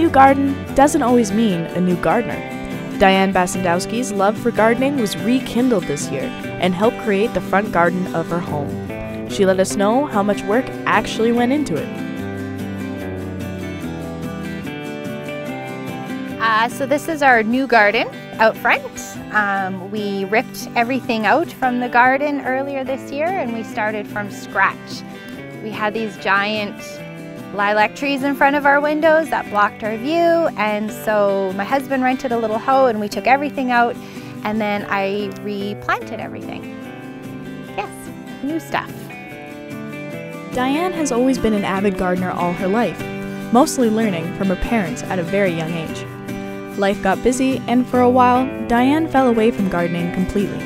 new garden doesn't always mean a new gardener. Diane Basendowski's love for gardening was rekindled this year and helped create the front garden of her home. She let us know how much work actually went into it. Uh, so this is our new garden out front. Um, we ripped everything out from the garden earlier this year and we started from scratch. We had these giant lilac trees in front of our windows that blocked our view and so my husband rented a little hoe and we took everything out and then I replanted everything. Yes, new stuff. Diane has always been an avid gardener all her life, mostly learning from her parents at a very young age. Life got busy, and for a while, Diane fell away from gardening completely.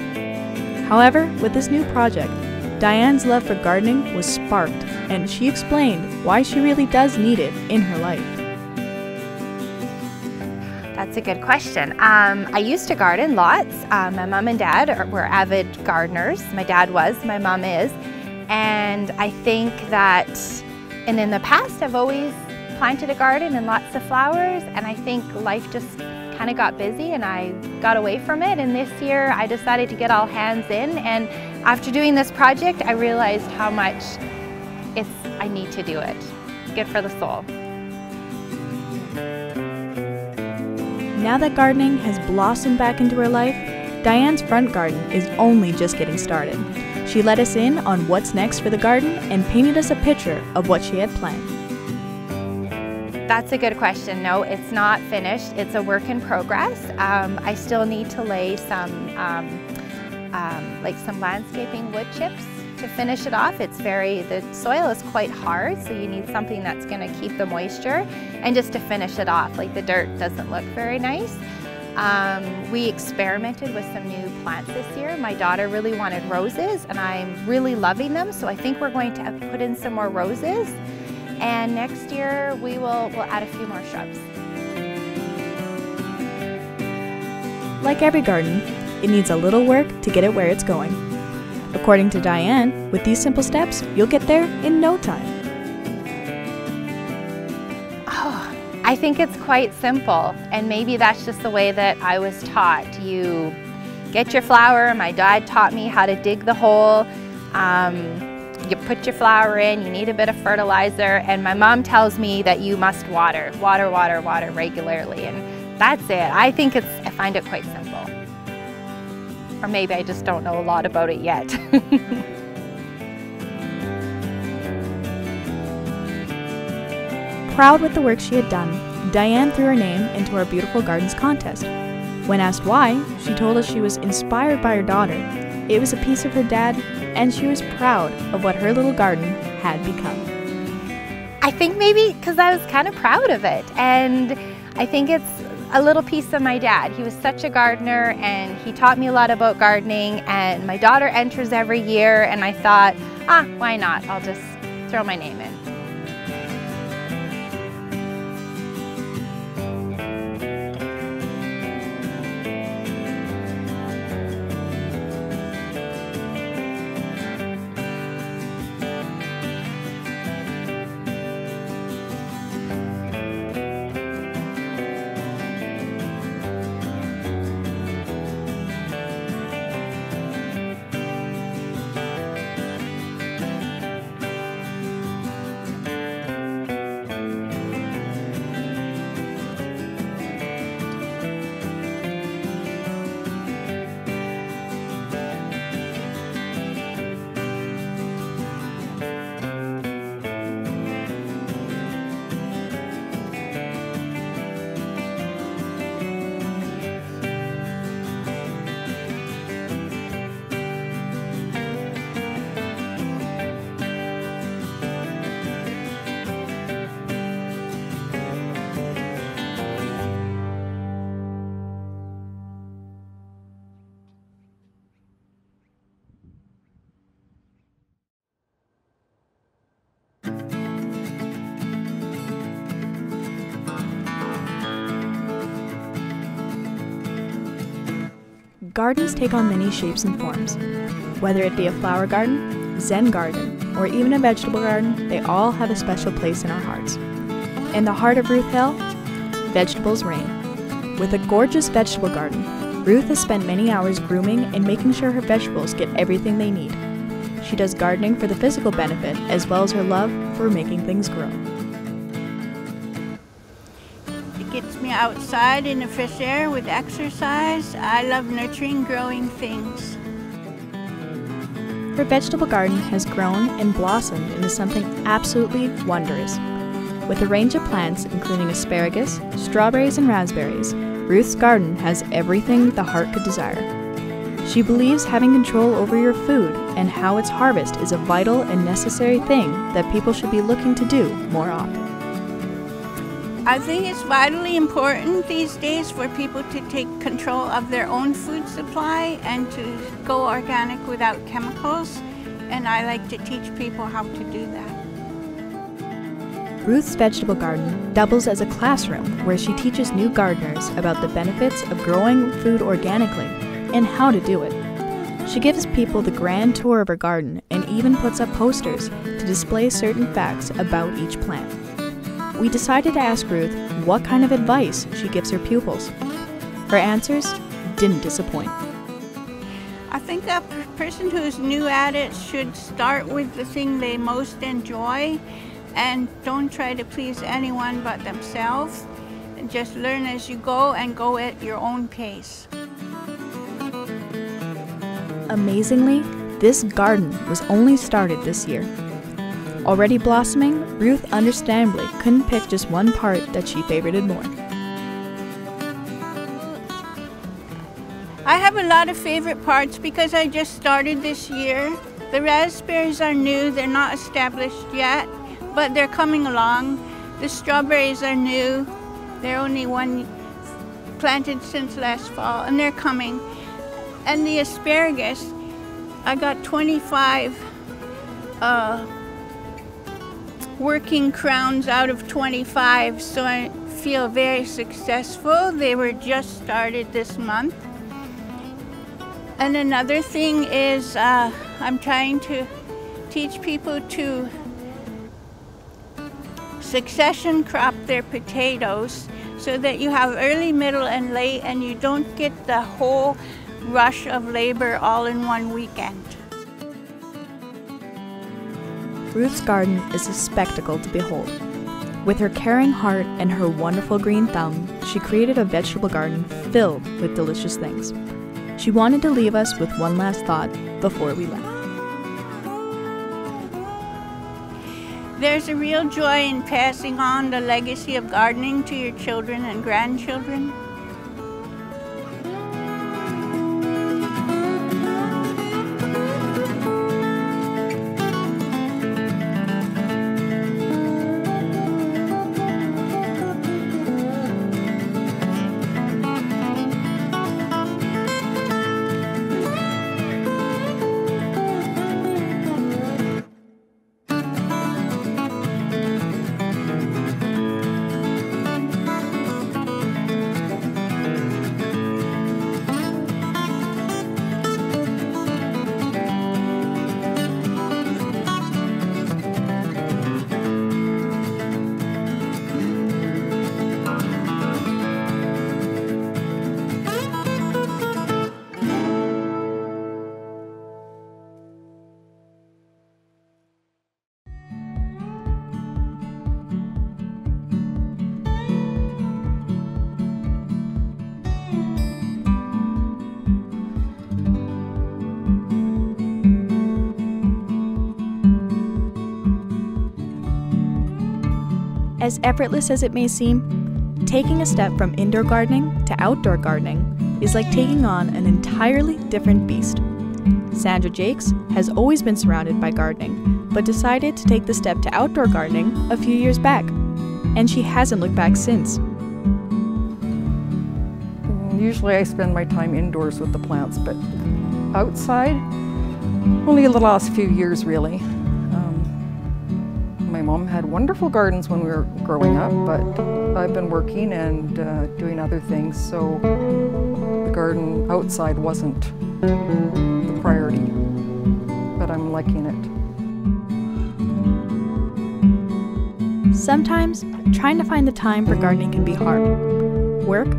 However, with this new project, Diane's love for gardening was sparked, and she explained why she really does need it in her life. That's a good question. Um, I used to garden lots. Um, my mom and dad were avid gardeners. My dad was, my mom is. And I think that, and in the past, I've always planted a garden and lots of flowers. And I think life just kind of got busy and I got away from it. And this year I decided to get all hands in. And after doing this project, I realized how much it's, I need to do it. Good for the soul. Now that gardening has blossomed back into her life, Diane's front garden is only just getting started. She let us in on what's next for the garden and painted us a picture of what she had planned. That's a good question. No, it's not finished. It's a work in progress. Um, I still need to lay some, um, um, like some landscaping wood chips to finish it off. It's very, the soil is quite hard, so you need something that's gonna keep the moisture and just to finish it off. Like the dirt doesn't look very nice. Um, we experimented with some new plants this year. My daughter really wanted roses and I'm really loving them, so I think we're going to put in some more roses. And next year we will we'll add a few more shrubs. Like every garden, it needs a little work to get it where it's going. According to Diane, with these simple steps, you'll get there in no time. Oh, I think it's quite simple, and maybe that's just the way that I was taught. You get your flower, my dad taught me how to dig the hole. Um, you put your flower in, you need a bit of fertilizer, and my mom tells me that you must water, water, water, water regularly, and that's it. I think it's, I find it quite simple. Or maybe I just don't know a lot about it yet. Proud with the work she had done, Diane threw her name into our Beautiful Gardens contest. When asked why, she told us she was inspired by her daughter. It was a piece of her dad and she was proud of what her little garden had become. I think maybe because I was kind of proud of it, and I think it's a little piece of my dad. He was such a gardener and he taught me a lot about gardening and my daughter enters every year and I thought, ah, why not? I'll just throw my name in. Gardens take on many shapes and forms. Whether it be a flower garden, Zen garden, or even a vegetable garden, they all have a special place in our hearts. In the heart of Ruth Hill, vegetables reign. With a gorgeous vegetable garden, Ruth has spent many hours grooming and making sure her vegetables get everything they need. She does gardening for the physical benefit as well as her love for making things grow. Me outside in the fresh air with exercise. I love nurturing growing things. Her vegetable garden has grown and blossomed into something absolutely wondrous. With a range of plants including asparagus, strawberries, and raspberries, Ruth's garden has everything the heart could desire. She believes having control over your food and how it's harvested is a vital and necessary thing that people should be looking to do more often. I think it's vitally important these days for people to take control of their own food supply and to go organic without chemicals. And I like to teach people how to do that. Ruth's vegetable garden doubles as a classroom where she teaches new gardeners about the benefits of growing food organically and how to do it. She gives people the grand tour of her garden and even puts up posters to display certain facts about each plant we decided to ask Ruth what kind of advice she gives her pupils. Her answers didn't disappoint. I think a person who's new at it should start with the thing they most enjoy and don't try to please anyone but themselves. Just learn as you go and go at your own pace. Amazingly, this garden was only started this year. Already blossoming, Ruth understandably couldn't pick just one part that she favorited more. I have a lot of favorite parts because I just started this year. The raspberries are new, they're not established yet, but they're coming along. The strawberries are new, they're only one planted since last fall, and they're coming. And the asparagus, I got 25 uh, working crowns out of 25, so I feel very successful. They were just started this month. And another thing is uh, I'm trying to teach people to succession crop their potatoes so that you have early, middle, and late, and you don't get the whole rush of labor all in one weekend. Ruth's garden is a spectacle to behold. With her caring heart and her wonderful green thumb, she created a vegetable garden filled with delicious things. She wanted to leave us with one last thought before we left. There's a real joy in passing on the legacy of gardening to your children and grandchildren. As effortless as it may seem, taking a step from indoor gardening to outdoor gardening is like taking on an entirely different beast. Sandra Jakes has always been surrounded by gardening, but decided to take the step to outdoor gardening a few years back, and she hasn't looked back since. Usually I spend my time indoors with the plants, but outside, only the last few years really wonderful gardens when we were growing up, but I've been working and uh, doing other things, so the garden outside wasn't the priority, but I'm liking it. Sometimes, trying to find the time for gardening can be hard. Work,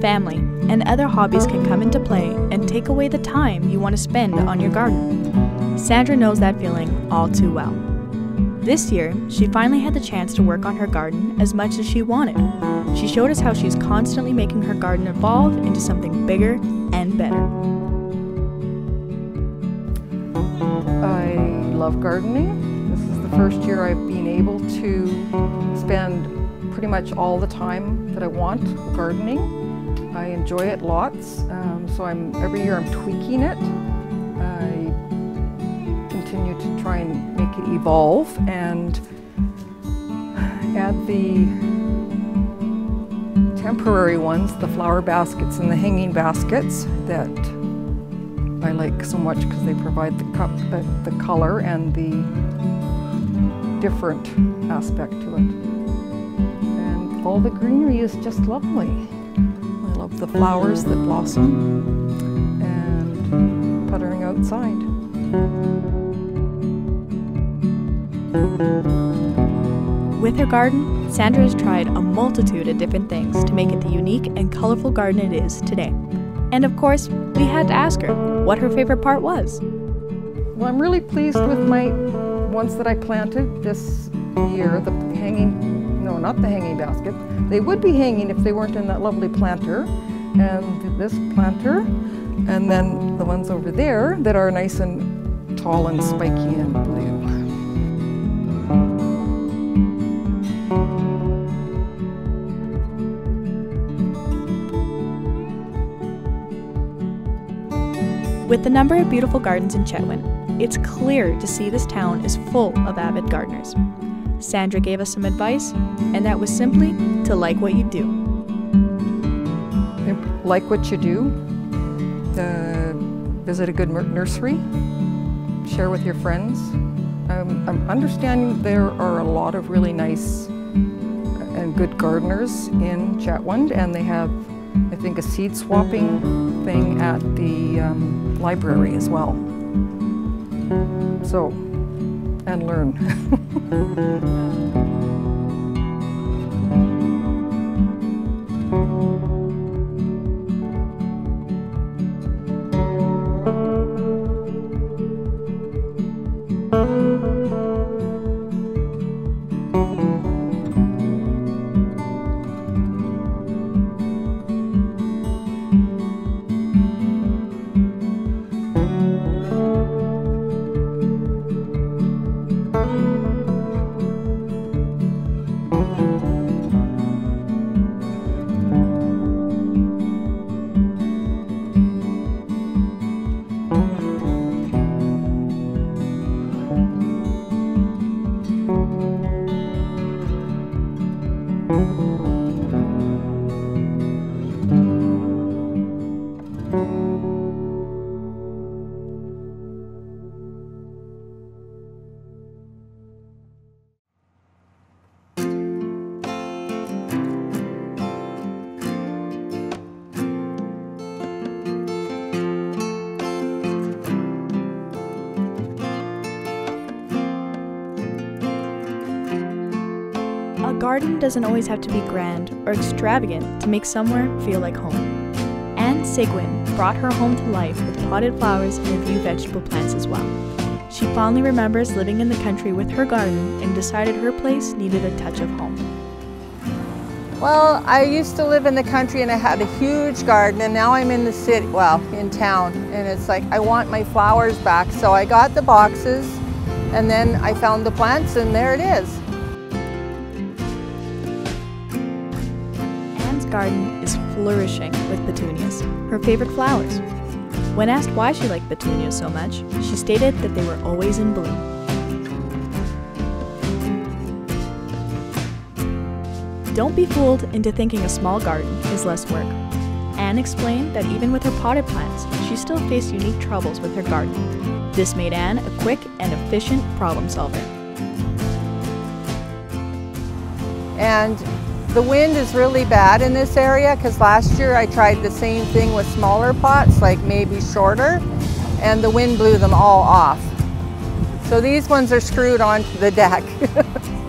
family, and other hobbies can come into play and take away the time you want to spend on your garden. Sandra knows that feeling all too well. This year, she finally had the chance to work on her garden as much as she wanted. She showed us how she's constantly making her garden evolve into something bigger and better. I love gardening. This is the first year I've been able to spend pretty much all the time that I want gardening. I enjoy it lots, um, so I'm every year I'm tweaking it. Continue to try and make it evolve and add the temporary ones, the flower baskets and the hanging baskets that I like so much because they provide the, cup, uh, the color and the different aspect to it. And all the greenery is just lovely. I love the flowers that blossom and puttering outside. With her garden, Sandra has tried a multitude of different things to make it the unique and colorful garden it is today. And of course, we had to ask her what her favorite part was. Well, I'm really pleased with my ones that I planted this year, the hanging, no, not the hanging basket. They would be hanging if they weren't in that lovely planter. And this planter, and then the ones over there that are nice and tall and spiky and blue. With the number of beautiful gardens in Chetwynd, it's clear to see this town is full of avid gardeners. Sandra gave us some advice, and that was simply to like what you do. Like what you do, uh, visit a good nursery, share with your friends. Um, I'm understanding there are a lot of really nice and good gardeners in Chetwynd, and they have I think, a seed swapping thing at the um, library as well. So, and learn. garden doesn't always have to be grand or extravagant to make somewhere feel like home. Anne Sigwin brought her home to life with potted flowers and a few vegetable plants as well. She fondly remembers living in the country with her garden and decided her place needed a touch of home. Well, I used to live in the country and I had a huge garden and now I'm in the city, well, in town. And it's like, I want my flowers back. So I got the boxes and then I found the plants and there it is. Garden is flourishing with petunias, her favorite flowers. When asked why she liked petunias so much, she stated that they were always in bloom. Don't be fooled into thinking a small garden is less work. Anne explained that even with her potted plants, she still faced unique troubles with her garden. This made Anne a quick and efficient problem solver. And the wind is really bad in this area because last year I tried the same thing with smaller pots, like maybe shorter, and the wind blew them all off. So these ones are screwed onto the deck.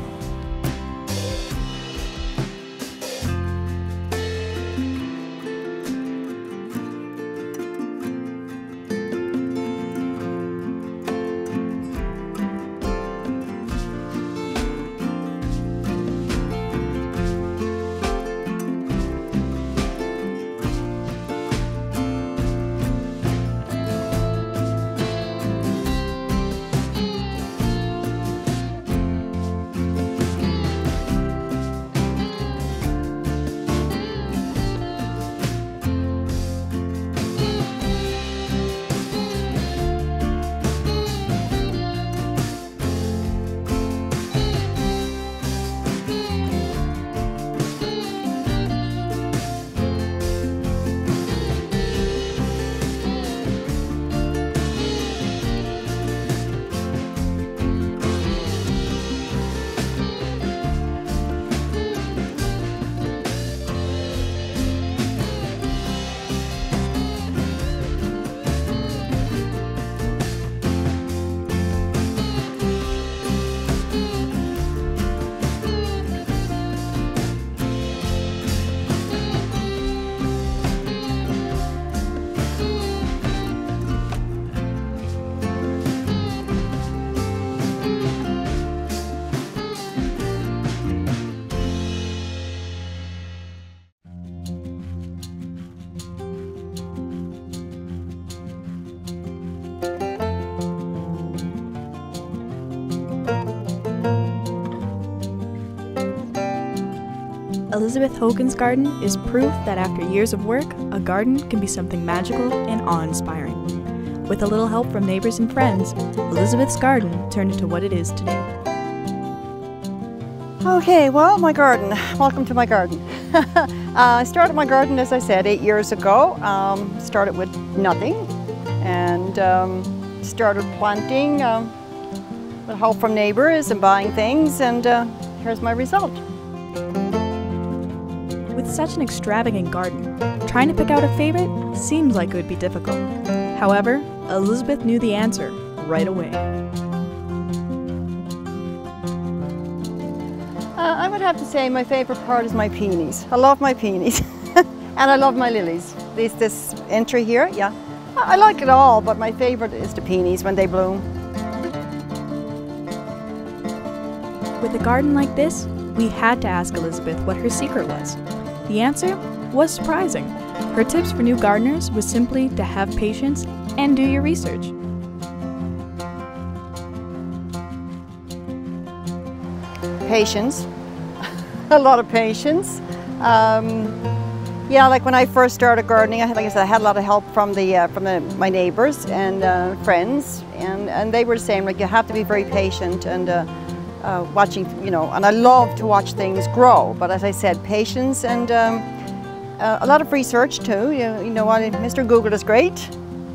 Elizabeth Hogan's garden is proof that after years of work, a garden can be something magical and awe inspiring. With a little help from neighbors and friends, Elizabeth's garden turned into what it is today. Okay, well, my garden. Welcome to my garden. uh, I started my garden, as I said, eight years ago. Um, started with nothing and um, started planting um, with help from neighbors and buying things, and uh, here's my result. Such an extravagant garden, trying to pick out a favorite seems like it would be difficult. However, Elizabeth knew the answer right away. Uh, I would have to say my favorite part is my peonies. I love my peonies. and I love my lilies. This, this entry here, yeah. I, I like it all, but my favorite is the peonies when they bloom. With a garden like this, we had to ask Elizabeth what her secret was. The answer was surprising. Her tips for new gardeners was simply to have patience and do your research. Patience, a lot of patience. Um, yeah, like when I first started gardening, I had, like I said, I had a lot of help from the uh, from the, my neighbors and uh, friends, and and they were saying like you have to be very patient and uh, uh, watching, you know. And I love to watch things grow, but as I said, patience and um, uh, a lot of research too. You, you know what, Mr. Google is great.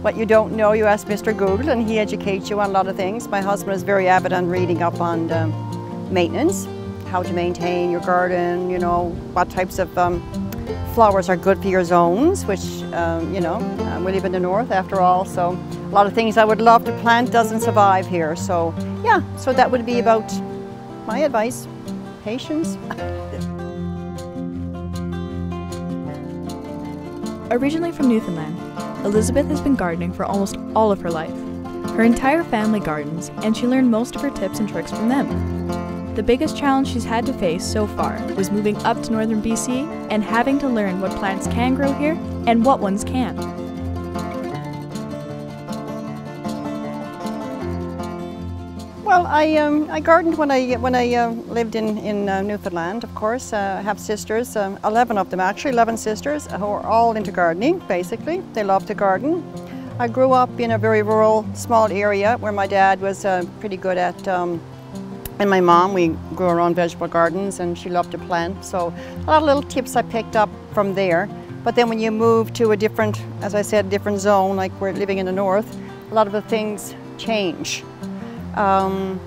What you don't know, you ask Mr. Google, and he educates you on a lot of things. My husband is very avid on reading up on um, maintenance, how to maintain your garden, you know, what types of um, flowers are good for your zones, which, um, you know, uh, we live in the north after all, so a lot of things I would love to plant doesn't survive here. So, yeah, so that would be about my advice. Patience. Originally from Newfoundland, Elizabeth has been gardening for almost all of her life. Her entire family gardens, and she learned most of her tips and tricks from them. The biggest challenge she's had to face so far was moving up to northern BC and having to learn what plants can grow here and what ones can't. I, um, I gardened when I, when I uh, lived in, in uh, Newfoundland, of course. Uh, I have sisters, um, 11 of them actually, 11 sisters, who are all into gardening, basically. They love to garden. I grew up in a very rural, small area where my dad was uh, pretty good at, um, and my mom, we grew our own vegetable gardens and she loved to plant. So a lot of little tips I picked up from there. But then when you move to a different, as I said, different zone, like we're living in the north, a lot of the things change. Um,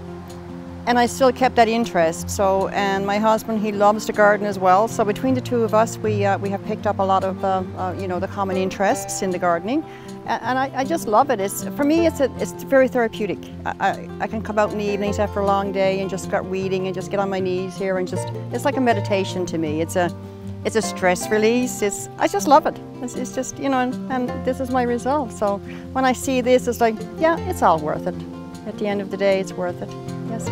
and I still kept that interest. So, and my husband, he loves to garden as well. So between the two of us, we uh, we have picked up a lot of uh, uh, you know the common interests in the gardening, and, and I, I, just love it. It's for me, it's a, it's very therapeutic. I, I, I, can come out in the evenings after a long day and just start weeding and just get on my knees here and just it's like a meditation to me. It's a it's a stress release. It's I just love it. It's, it's just you know, and, and this is my result. So when I see this, it's like yeah, it's all worth it at the end of the day, it's worth it. Yes.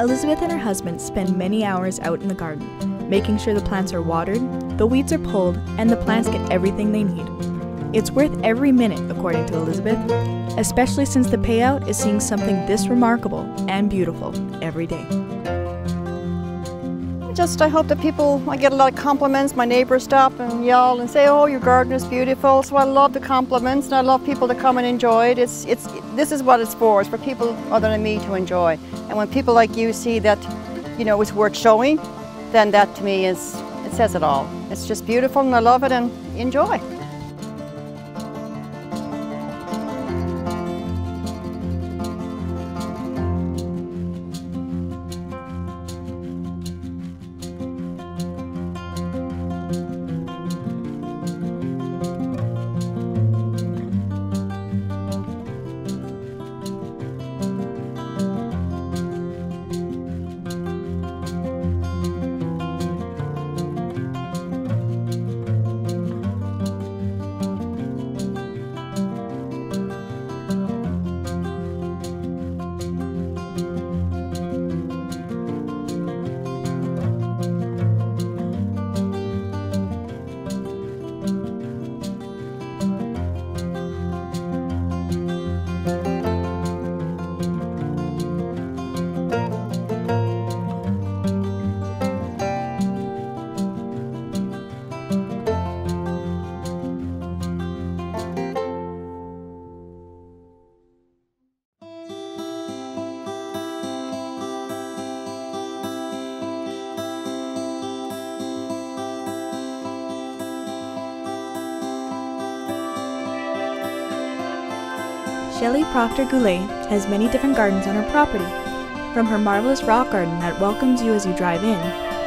Elizabeth and her husband spend many hours out in the garden, making sure the plants are watered, the weeds are pulled, and the plants get everything they need. It's worth every minute, according to Elizabeth, especially since the payout is seeing something this remarkable and beautiful every day. Just I hope that people, I get a lot of compliments. My neighbors stop and yell and say, oh, your garden is beautiful. So I love the compliments and I love people to come and enjoy it. It's, it's, this is what it's for. It's for people other than me to enjoy. And when people like you see that, you know, it's worth showing, then that to me is, it says it all. It's just beautiful and I love it and enjoy. Shelley Proctor Goulet has many different gardens on her property, from her marvelous rock garden that welcomes you as you drive in,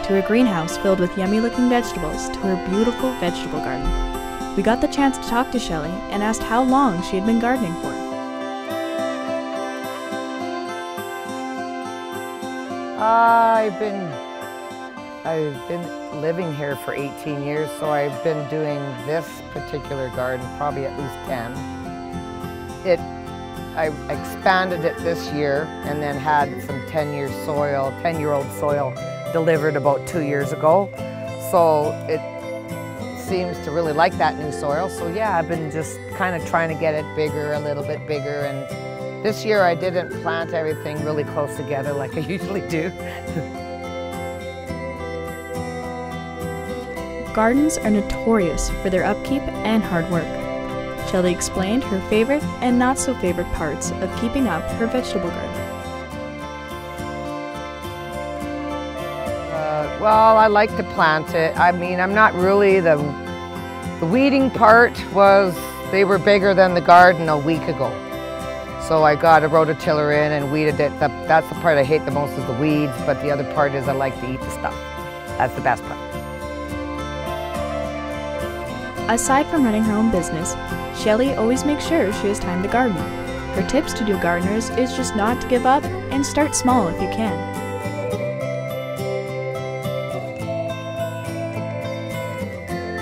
to her greenhouse filled with yummy looking vegetables, to her beautiful vegetable garden. We got the chance to talk to Shelley and asked how long she had been gardening for. I've been I've been living here for 18 years, so I've been doing this particular garden probably at least 10. It I expanded it this year and then had some 10 year soil, 10 year old soil delivered about two years ago. So it seems to really like that new soil. So yeah, I've been just kind of trying to get it bigger, a little bit bigger. And this year I didn't plant everything really close together like I usually do. Gardens are notorious for their upkeep and hard work. Shelley explained her favorite and not so favorite parts of keeping up her vegetable garden. Uh, well, I like to plant it. I mean, I'm not really the, the weeding part was, they were bigger than the garden a week ago. So I got a rototiller in and weeded it. that's the part I hate the most is the weeds, but the other part is I like to eat the stuff. That's the best part. Aside from running her own business, Shelley always makes sure she has time to garden. Her tips to new gardeners is just not to give up and start small if you can.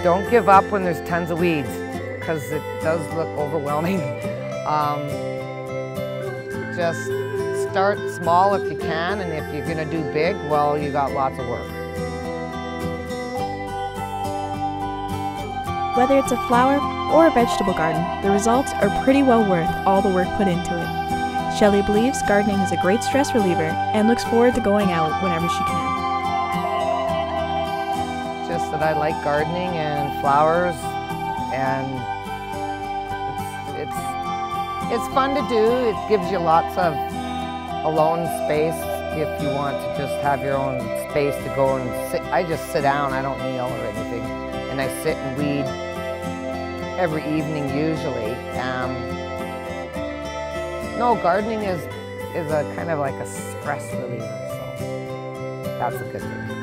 Don't give up when there's tons of weeds because it does look overwhelming. Um, just start small if you can and if you're going to do big, well, you got lots of work. Whether it's a flower or a vegetable garden, the results are pretty well worth all the work put into it. Shelley believes gardening is a great stress reliever and looks forward to going out whenever she can. Just that I like gardening and flowers and it's, it's, it's fun to do. It gives you lots of alone space if you want to just have your own space to go and sit. I just sit down, I don't kneel or anything and I sit and weed every evening usually. Um, no, gardening is, is a kind of like a stress reliever, so that's a good thing.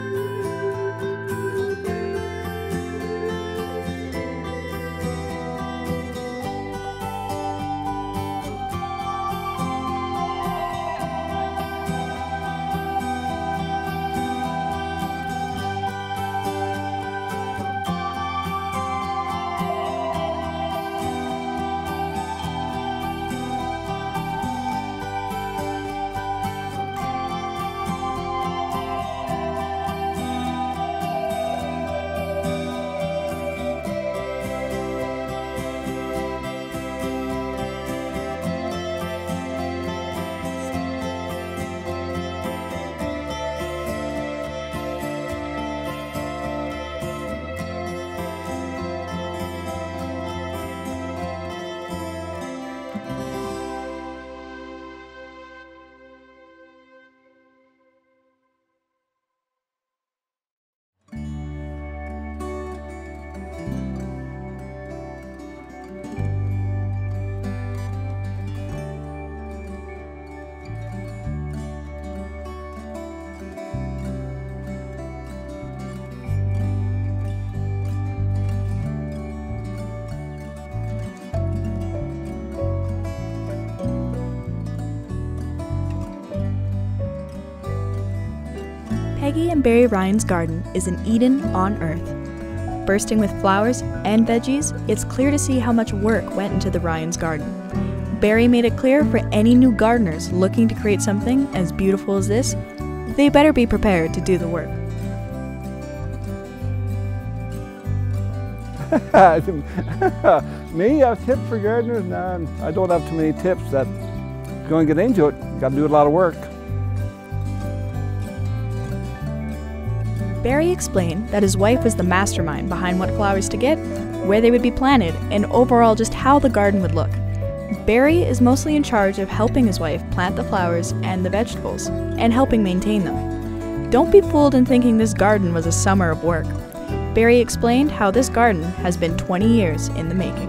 Peggy and Barry Ryan's garden is an Eden on earth. Bursting with flowers and veggies, it's clear to see how much work went into the Ryan's garden. Barry made it clear for any new gardeners looking to create something as beautiful as this, they better be prepared to do the work. Me, I have tips for gardeners? No, I don't have too many tips. That going to get into it, got to do a lot of work. Barry explained that his wife was the mastermind behind what flowers to get, where they would be planted, and overall just how the garden would look. Barry is mostly in charge of helping his wife plant the flowers and the vegetables, and helping maintain them. Don't be fooled in thinking this garden was a summer of work. Barry explained how this garden has been 20 years in the making.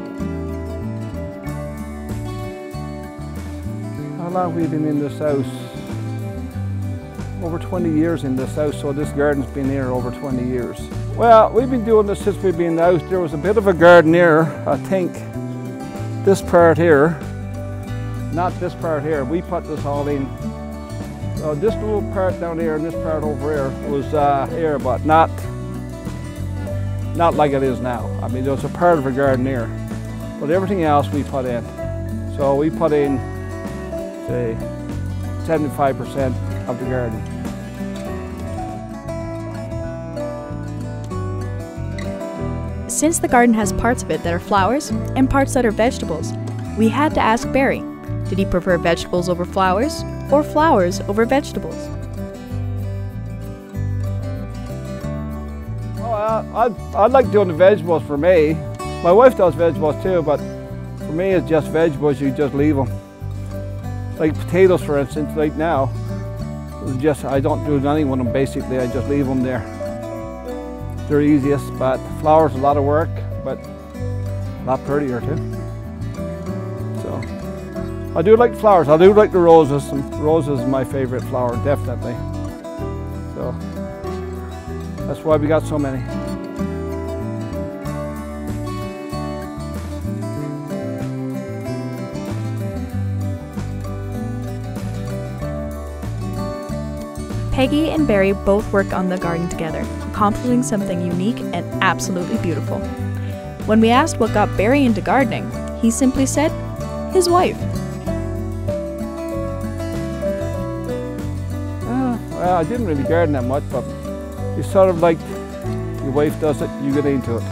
How long have we been in this house? Over 20 years in this house, so this garden's been here over 20 years. Well, we've been doing this since we've been out. There was a bit of a garden here, I think. This part here, not this part here. We put this all in. So this little part down here and this part over here was uh, here, but not not like it is now. I mean, there's a part of a garden here, but everything else we put in. So we put in, say, 75% of the garden. Since the garden has parts of it that are flowers and parts that are vegetables, we had to ask Barry did he prefer vegetables over flowers or flowers over vegetables? I, I, I like doing the vegetables for me. My wife does vegetables too, but for me it's just vegetables, you just leave them. Like potatoes for instance, right now, just I don't do anything with them basically, I just leave them there. They're easiest, but flowers a lot of work, but a lot prettier too. So I do like flowers. I do like the roses. Roses is my favorite flower, definitely. So that's why we got so many. Peggy and Barry both work on the garden together, accomplishing something unique and absolutely beautiful. When we asked what got Barry into gardening, he simply said, his wife. Uh, well, I didn't really garden that much, but it's sort of like your wife does it, you get into it.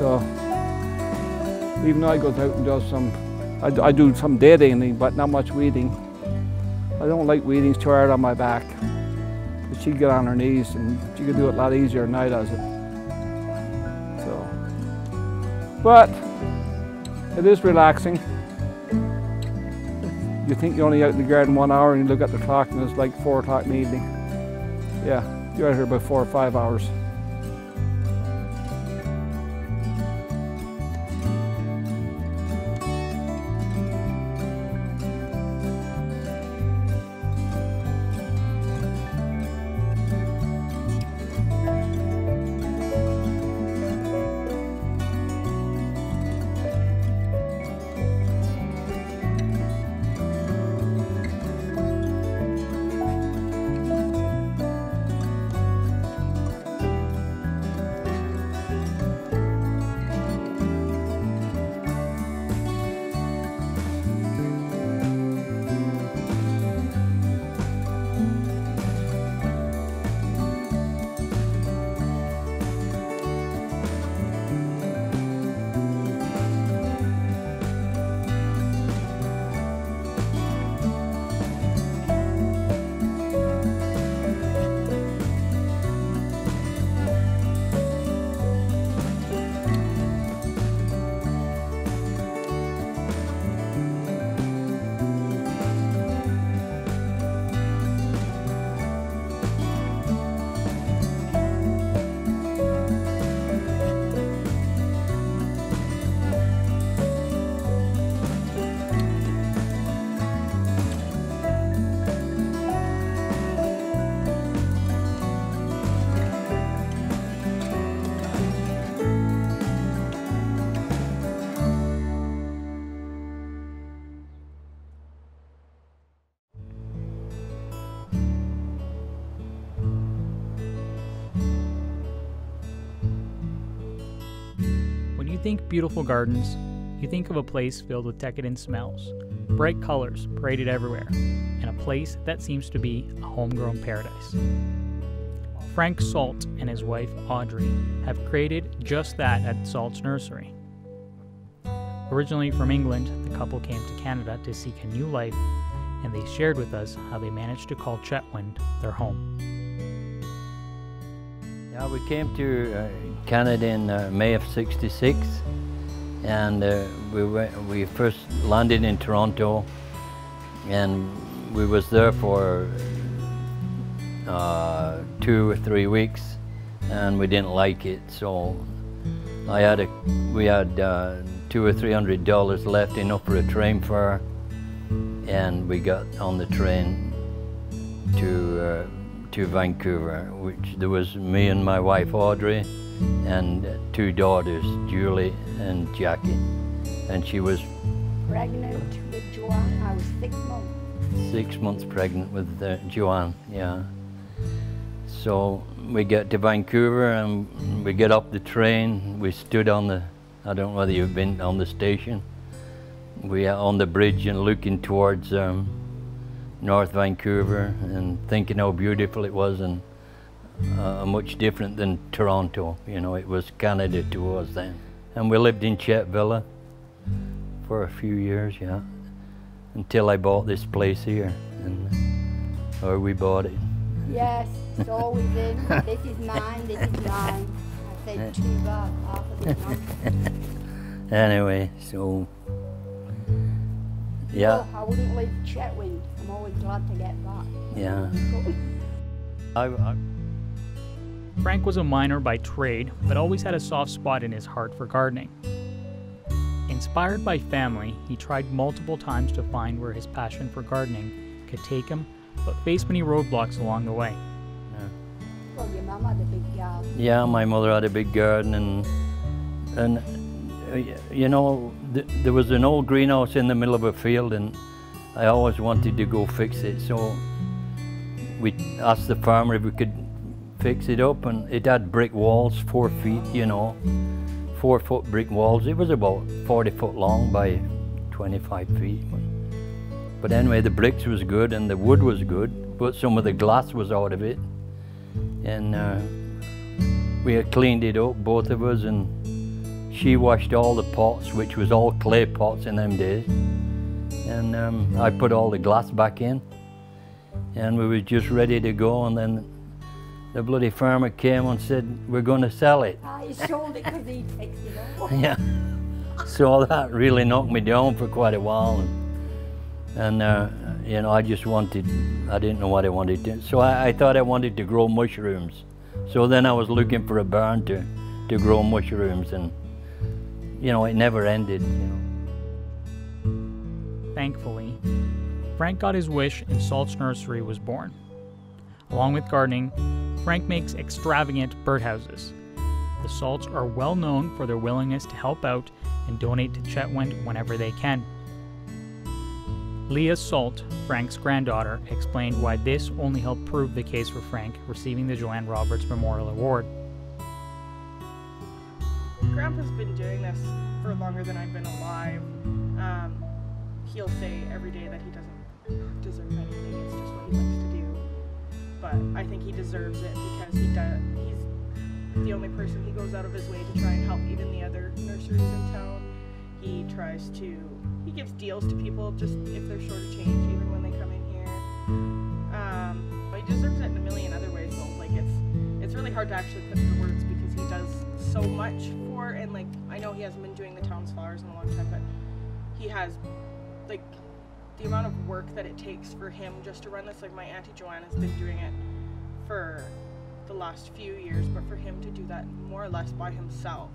So even though I go out and do some, I, I do some dead but not much weeding. I don't like weeding, too hard on my back. But she get on her knees and she could do it a lot easier than I does it. So, but it is relaxing you think you're only out in the garden one hour and you look at the clock and it's like four o'clock in the evening. Yeah, you're out here about four or five hours. Think beautiful gardens, you think of a place filled with decadent smells, bright colors paraded everywhere, and a place that seems to be a homegrown paradise. Frank Salt and his wife Audrey have created just that at Salt's Nursery. Originally from England, the couple came to Canada to seek a new life, and they shared with us how they managed to call Chetwynd their home. Yeah, we came to uh, Canada in uh, May of '66, and uh, we went, we first landed in Toronto, and we was there for uh, two or three weeks, and we didn't like it. So I had a we had uh, two or three hundred dollars left enough for a train fare, and we got on the train to uh, to Vancouver, which there was me and my wife Audrey, and two daughters, Julie and Jackie, and she was pregnant with Joanne. I was six months. Six months pregnant with uh, Joanne, yeah. So we get to Vancouver and we get off the train. We stood on the, I don't know whether you've been on the station. We are on the bridge and looking towards um, North Vancouver and thinking how beautiful it was and uh, much different than Toronto. You know, it was Canada to us then. And we lived in Chet Villa for a few years, yeah, until I bought this place here, and or we bought it. Yes, it's always in. this is mine, this is mine. I said two bad, half of mine. anyway, so yeah. Oh, I wouldn't leave Chetwynd. I'm always glad to get back. Yeah. I, I, Frank was a miner by trade, but always had a soft spot in his heart for gardening. Inspired by family, he tried multiple times to find where his passion for gardening could take him, but faced many roadblocks along the way. Well, your mum had a big garden. Yeah, my mother had a big garden, and and uh, you know th there was an old greenhouse in the middle of a field, and I always wanted to go fix it. So we asked the farmer if we could fix it up, and it had brick walls, four feet, you know, four foot brick walls. It was about 40 foot long by 25 feet. But anyway, the bricks was good and the wood was good, but some of the glass was out of it. And uh, we had cleaned it up, both of us, and she washed all the pots, which was all clay pots in them days. And um, I put all the glass back in. And we were just ready to go, and then the bloody farmer came and said, we're going to sell it. Ah, he sold it because he fixed it up. yeah. So that really knocked me down for quite a while. And, and uh, you know, I just wanted, I didn't know what I wanted to. So I, I, thought I wanted to grow mushrooms. So then I was looking for a barn to, to grow mushrooms and, you know, it never ended, you know. Thankfully, Frank got his wish and Salt's Nursery was born. Along with gardening, Frank makes extravagant birdhouses. The Salts are well known for their willingness to help out and donate to Chetwynd whenever they can. Leah Salt, Frank's granddaughter, explained why this only helped prove the case for Frank receiving the Joanne Roberts Memorial Award. Grandpa's been doing this for longer than I've been alive. Um, he'll say every day that he doesn't deserve anything, it's just what he likes to do. But I think he deserves it because he does. He's the only person he goes out of his way to try and help even the other nurseries in town. He tries to he gives deals to people just if they're short of change, even when they come in here. Um, he deserves it in a million other ways though. Like it's it's really hard to actually put into words because he does so much for and like I know he hasn't been doing the town's flowers in a long time, but he has like the amount of work that it takes for him just to run this. Like my auntie Joanne has been doing it for the last few years, but for him to do that more or less by himself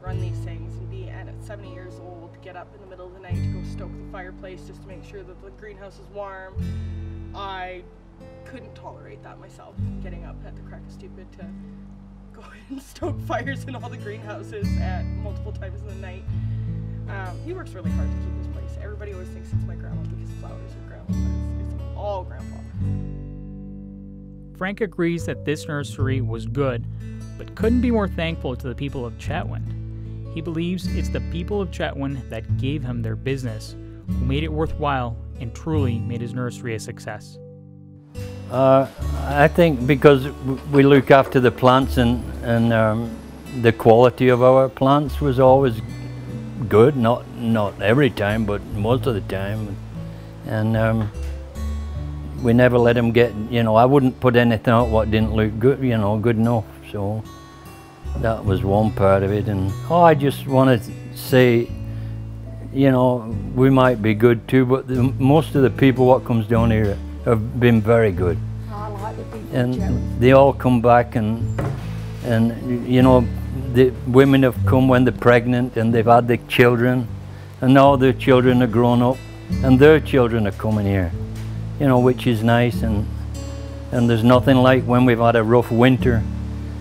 run these things and be at 70 years old get up in the middle of the night to go stoke the fireplace just to make sure that the greenhouse is warm i couldn't tolerate that myself getting up at the crack of stupid to go and stoke fires in all the greenhouses at multiple times in the night um, he works really hard to keep this place everybody always thinks it's my grandma because flowers are grandma but it's, it's all grandpa frank agrees that this nursery was good but couldn't be more thankful to the people of Chetwynd. He believes it's the people of Chetwynd that gave him their business, who made it worthwhile and truly made his nursery a success. Uh, I think because we look after the plants and, and um, the quality of our plants was always good, not, not every time, but most of the time. And um, we never let them get, you know, I wouldn't put anything out what didn't look good, you know, good enough. So that was one part of it. And oh, I just want to say, you know, we might be good too, but the, most of the people what comes down here have been very good. and they all come back and and you know the women have come when they're pregnant and they've had their children and now their children are grown up and their children are coming here, you know, which is nice. And and there's nothing like when we've had a rough winter,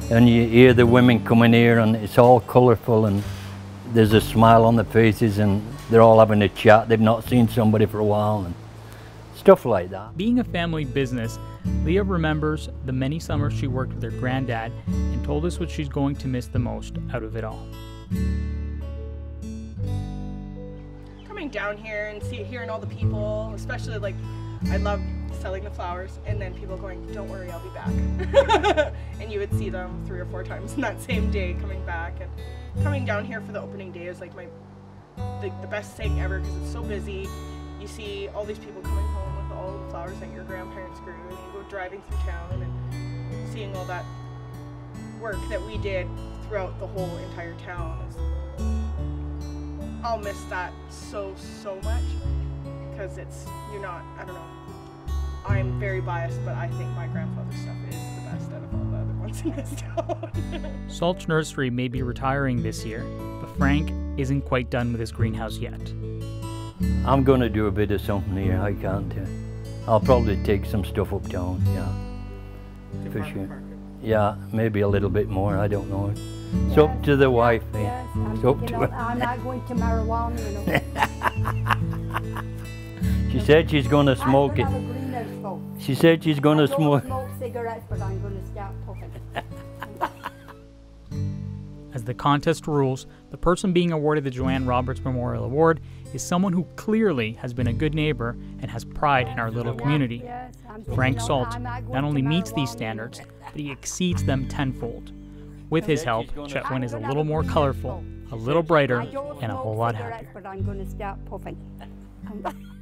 and you hear the women coming here, and it's all colourful, and there's a smile on their faces, and they're all having a chat. They've not seen somebody for a while, and stuff like that. Being a family business, Leah remembers the many summers she worked with her granddad and told us what she's going to miss the most out of it all. Coming down here and see hearing all the people, especially like I love selling the flowers and then people going, Don't worry, I'll be back. and you would see them three or four times in that same day coming back and coming down here for the opening day is like my the, the best thing ever because it's so busy. You see all these people coming home all the flowers that your grandparents grew and you go driving through town and seeing all that work that we did throughout the whole entire town is I'll miss that so so much because it's you're not I don't know I'm very biased but I think my grandfather's stuff is the best out of all the other ones in this town. Salt's Nursery may be retiring this year, but Frank isn't quite done with his greenhouse yet. I'm going to do a bit of something here. I can't. Uh, I'll probably take some stuff uptown. Yeah, for sure. Yeah, maybe a little bit more. I don't know. It's up to the wife. eh? Yes, I'm It's up to of, I'm not going to marijuana, you know. She said she's going to smoke it. have a greenhouse, though. She said she's going to smoke. smoke cigarettes, but I'm going to start puffing. As the contest rules, the person being awarded the Joanne Roberts Memorial Award is someone who clearly has been a good neighbor and has pride in our little community. Yes, I'm thinking Frank Salt not not only meets these standards, but he exceeds them tenfold. With his help, Chetwynd is a little more colorful, a little brighter, and a whole lot happier.